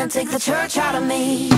can't take the church out of me.